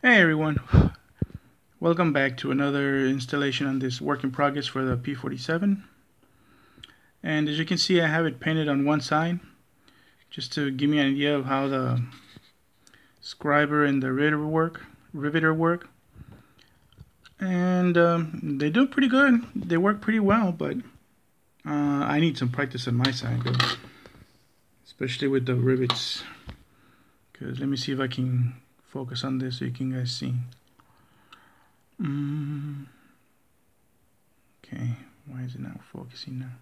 Hey everyone, welcome back to another installation on this work in progress for the P47 and as you can see I have it painted on one side just to give me an idea of how the scriber and the riveter work riveter work. And um, they do pretty good. They work pretty well but uh, I need some practice on my side especially with the rivets. Because let me see if I can focus on this so you can guys see. Mm. Okay, why is it not focusing now?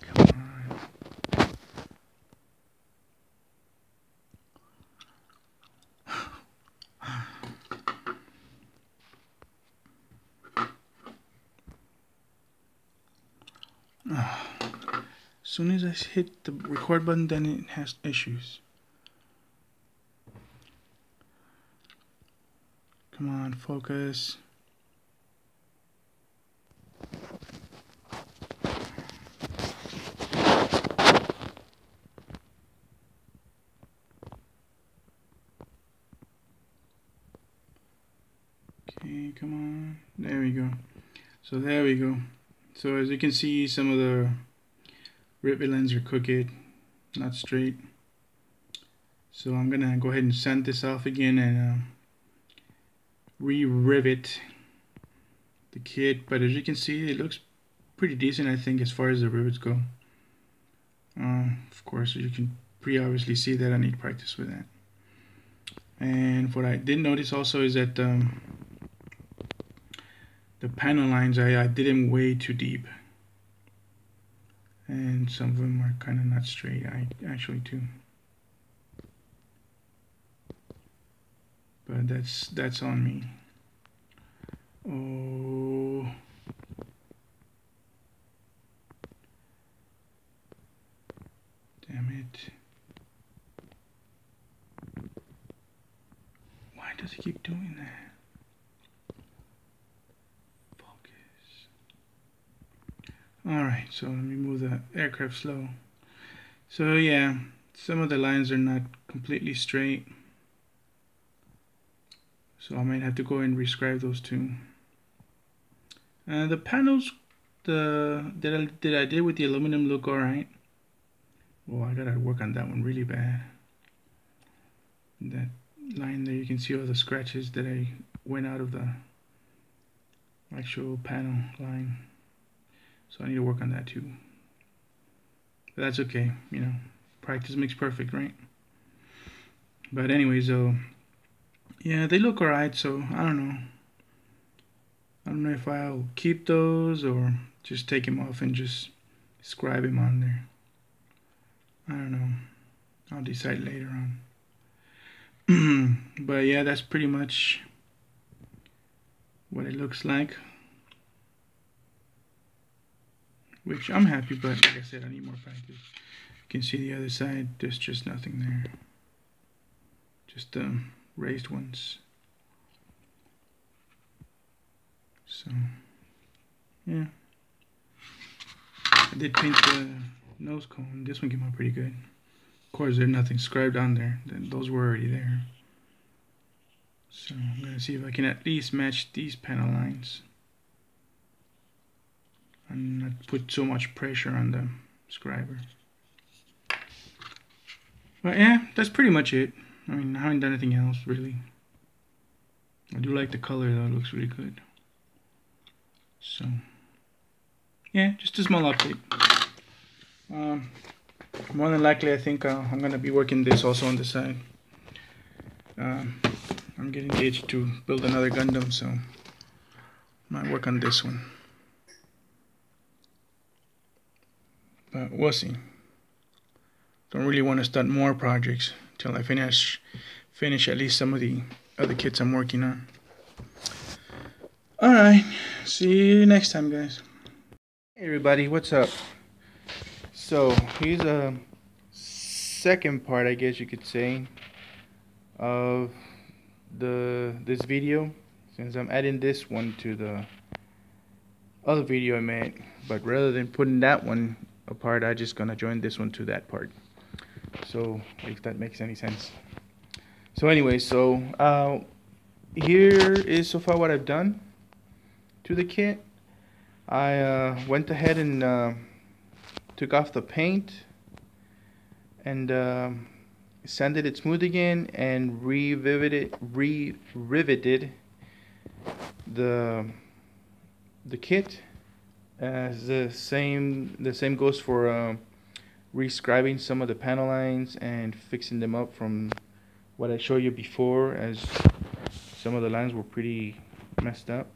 Come on. soon as I hit the record button, then it has issues. Come on, focus. Okay, come on. There we go. So there we go. So as you can see, some of the rivet lines are crooked, not straight. So I'm gonna go ahead and sand this off again and uh, re-rivet the kit. But as you can see, it looks pretty decent, I think, as far as the rivets go. Uh, of course, you can pretty obviously see that I need practice with that. And what I did notice also is that um, the panel lines, I, I did them way too deep and some of them are kind of not straight I actually too. But that's that's on me oh damn it why does he keep doing that Alright, so let me move the aircraft slow. So yeah, some of the lines are not completely straight. So I might have to go and rescribe those two. Uh, the panels the that I, that I did with the aluminum look alright. Well, I gotta work on that one really bad. That line there, you can see all the scratches that I went out of the actual panel line. So I need to work on that too. But that's okay, you know. Practice makes perfect, right? But anyways, though, yeah, they look alright, so I don't know. I don't know if I'll keep those or just take them off and just scribe them on there. I don't know. I'll decide later on. but yeah, that's pretty much what it looks like which I'm happy, but like I said, I need more practice. You can see the other side, there's just nothing there. Just um, raised ones. So, yeah. I did paint the nose cone. This one came out pretty good. Of course, there's nothing scribed on there. Those were already there. So I'm going to see if I can at least match these panel lines and not put so much pressure on the scriber. But yeah, that's pretty much it. I mean, I haven't done anything else really. I do like the color though, it looks really good. So, yeah, just a small update. Um, more than likely, I think uh, I'm gonna be working this also on the side. Um, I'm getting itch to build another Gundam, so might work on this one. But we'll see. Don't really want to start more projects till I finish finish at least some of the other kits I'm working on. Alright, see you next time guys. Hey everybody, what's up? So here's a second part I guess you could say of the this video since I'm adding this one to the other video I made but rather than putting that one apart I just gonna join this one to that part So if that makes any sense. So anyway, so uh, here is so far what I've done to the kit. I uh, went ahead and uh, took off the paint and uh, sanded it smooth again and re-riveted, re-riveted the the kit as the same the same goes for uh, rescribing some of the panel lines and fixing them up from what I showed you before as some of the lines were pretty messed up.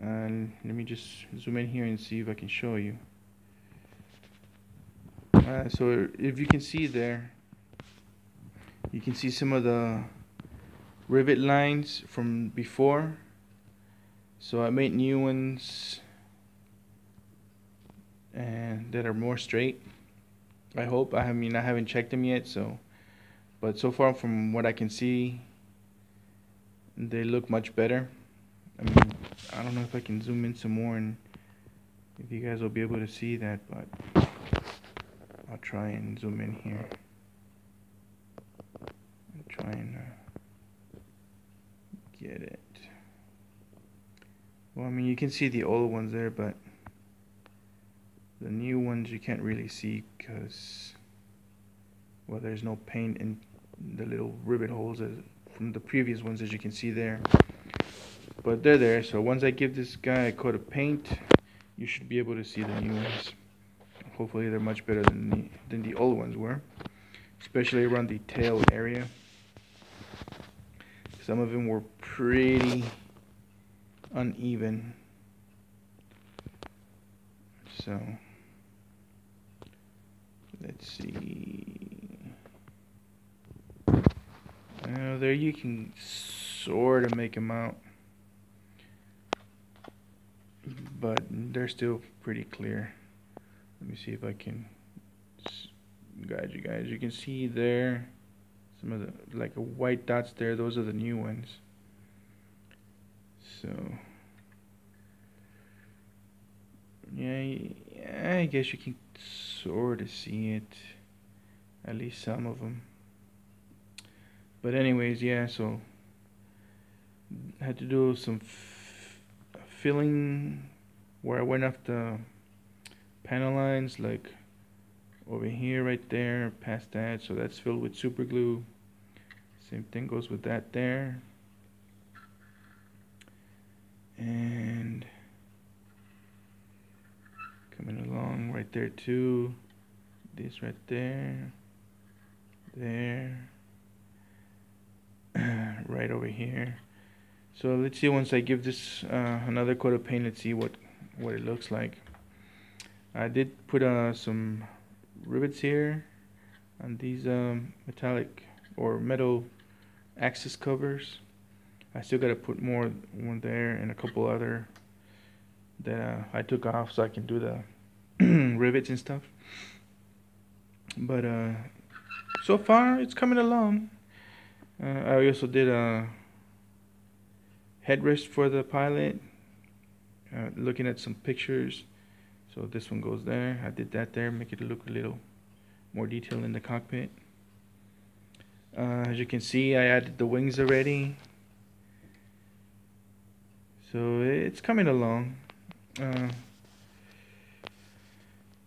And let me just zoom in here and see if I can show you. Uh, so if you can see there you can see some of the rivet lines from before. So I made new ones and that are more straight. I hope. I mean I haven't checked them yet so but so far from what I can see they look much better. I mean I don't know if I can zoom in some more and if you guys will be able to see that but I'll try and zoom in here. And try and uh, get it. Well I mean you can see the old ones there but the new ones you can't really see because well there's no paint in the little rivet holes as, from the previous ones as you can see there. But they're there so once I give this guy a coat of paint you should be able to see the new ones. Hopefully they're much better than the, than the old ones were especially around the tail area. Some of them were pretty uneven. So see. Now there you can sort of make them out. But they're still pretty clear. Let me see if I can guide you guys. You can see there some of the like white dots there. Those are the new ones. So yeah, I guess you can sort of see it at least some of them but anyways yeah so had to do some filling where I went off the panel lines like over here right there past that so that's filled with super glue. Same thing goes with that there. And coming along right there too. This right there. There. Right over here. So let's see once I give this uh, another coat of paint let's see what what it looks like. I did put uh, some rivets here on these um, metallic or metal access covers. I still got to put more one there and a couple other that uh, I took off so I can do the rivets and stuff. But uh, so far it's coming along. Uh, I also did a headrest for the pilot uh, looking at some pictures. So this one goes there. I did that there make it look a little more detail in the cockpit. Uh, as you can see I added the wings already. So it's coming along uh,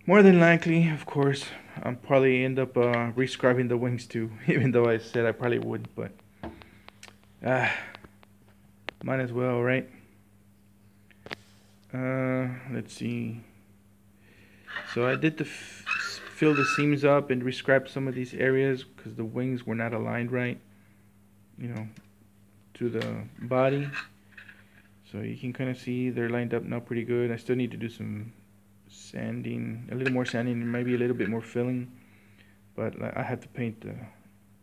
more than likely of course I'll probably end up uh, rescribing the wings too even though I said I probably would but ah might as well right? Uh, let's see. So I did the fill the seams up and rescribe some of these areas because the wings were not aligned right you know to the body so you can kind of see they're lined up now pretty good. I still need to do some sanding a little more sanding and maybe a little bit more filling. But I have to paint the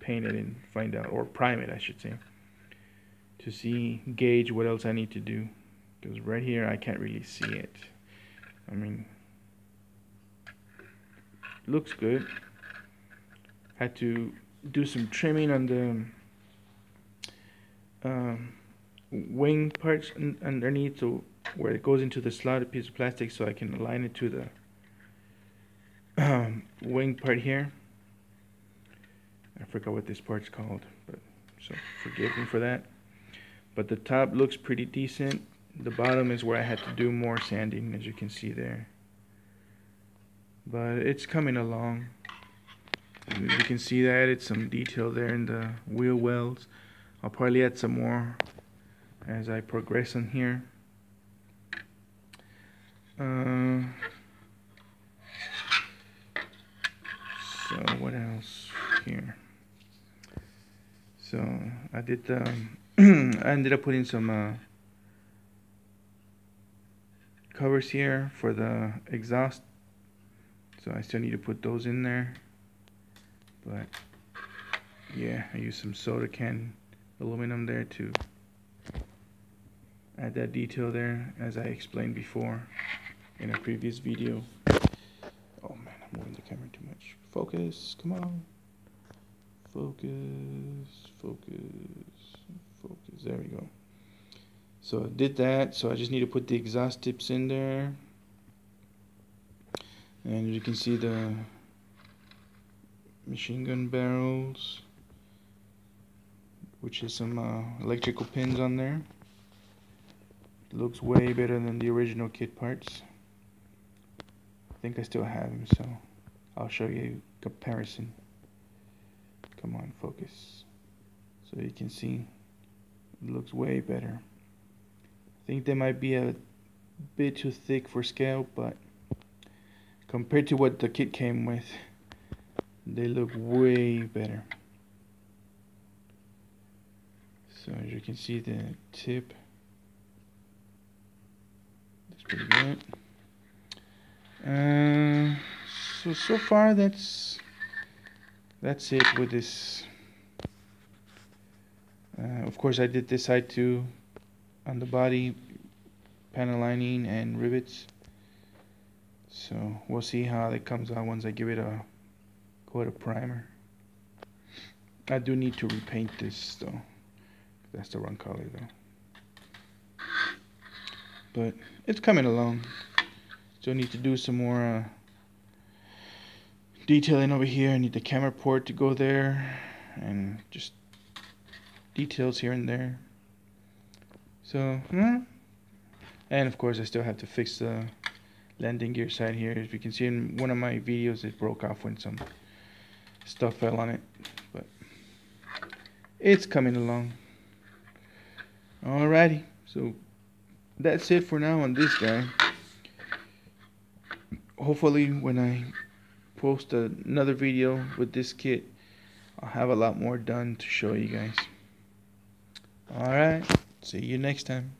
paint it and find out or prime it I should say to see gauge what else I need to do. Because right here I can't really see it. I mean looks good. Had to do some trimming on the um, wing parts underneath so where it goes into the slotted piece of plastic so I can align it to the um, wing part here I forgot what this part's called, but so forgive me for that. But the top looks pretty decent. The bottom is where I had to do more sanding, as you can see there. But it's coming along. You can see that I added some detail there in the wheel wells. I'll probably add some more as I progress on here. Uh, so what else here? So I did. Um, I ended up putting some uh, covers here for the exhaust. So I still need to put those in there. But yeah, I used some soda can aluminum there to add that detail there as I explained before in a previous video. Oh man, I'm moving the camera too much. Focus, come on. Focus, focus, focus. There we go. So I did that. So I just need to put the exhaust tips in there. And you can see the machine gun barrels, which is some uh, electrical pins on there. Looks way better than the original kit parts. I think I still have them, so I'll show you comparison. Come on, focus. So you can see it looks way better. I think they might be a bit too thick for scale, but compared to what the kit came with, they look way better. So as you can see the tip pretty good. Uh, so so far that's that's it with this. Uh, of course I did side too on the body panel lining and rivets. So we'll see how it comes out once I give it a coat of primer. I do need to repaint this though. That's the wrong color though but it's coming along still need to do some more uh, detailing over here. I need the camera port to go there and just details here and there. So, hmm. and of course I still have to fix the landing gear side here. As you can see in one of my videos, it broke off when some stuff fell on it. But it's coming along. Alrighty, so that's it for now on this guy. Hopefully when I post another video with this kit I'll have a lot more done to show you guys. Alright see you next time